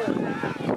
Deus.